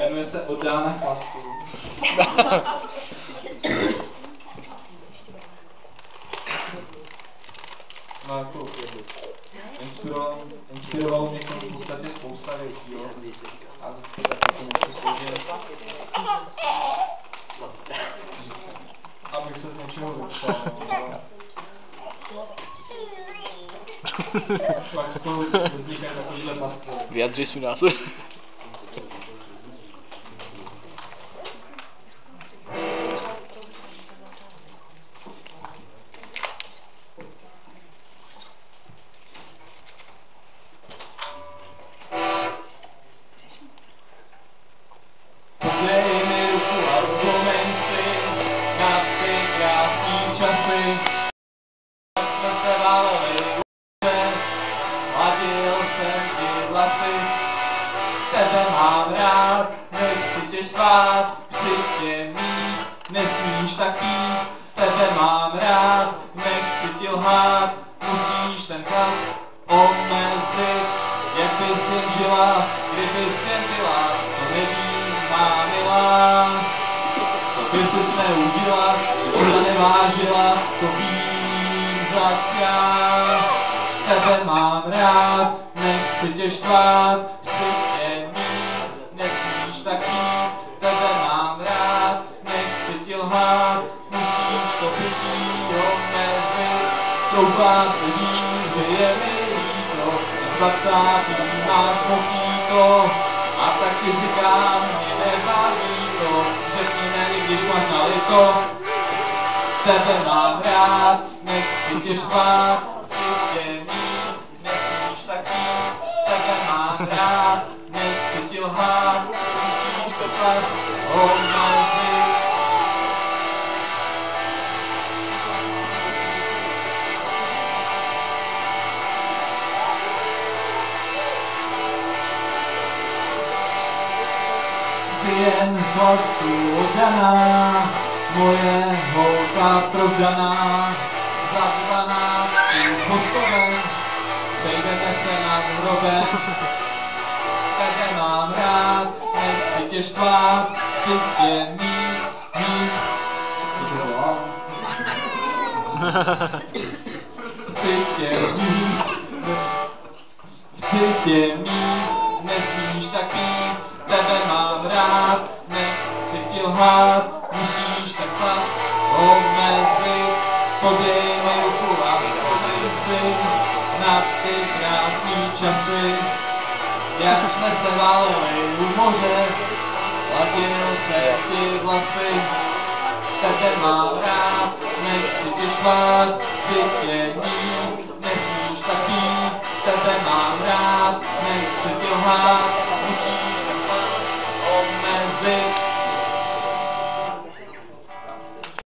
Jmenuje se Oddána chlastu. Má jako inspiroval, inspiroval mě v podstatě spousta věcí, jo. A vždycky tak jako něco složit. Abych se z něčeho vypsal, no. Pak z toho vznikají takovýhle paskvily. Vyjadři svůj názor. Vlasy. Tebe mám rád, nechci tě štvát, chci tě mít, nesmíš tak jít. Tebe mám rád, nechci ti lhát, musíš ten čas omezit. Jak bys jen žila, kdybys jen byla, to nevím, má milá. To by sis neužila, že ona nevážila, to vím zas já. Tebe mám rád, nechci tě štvát, chci tě mít, nesmíš tak jít. Tebe mám rád, nechci ti lhát, musíš to pití omezit. Troufám se říct, že je mi líto, z dvacátý máš mokýto, a taky říkám, mě nebaví to, řekni mi, když máš nalito. Tebe mám rád, nechci tě štvát, chci tě mít, lhát, musíš to plast omezit. Jsi jen chlastu oddaná, moje holka prodaná, za dvanáctý s hospodem, sejdeme se nad hrobem. Chci tě mít? Chci tě mít, chci tě mít, nesmíš tak mít, tebe mám rád, nechci ti lhát, musíš tak pas omezit, podej mi ruku a vzpomín si na ty krásný časy, jak jsme se váleli u moře, hladil se ti vlasy, tebe mám rád, nechci tě štvát, chci tě mít, nesmíš tak jít, tebe mám rád, nechci tě lhát,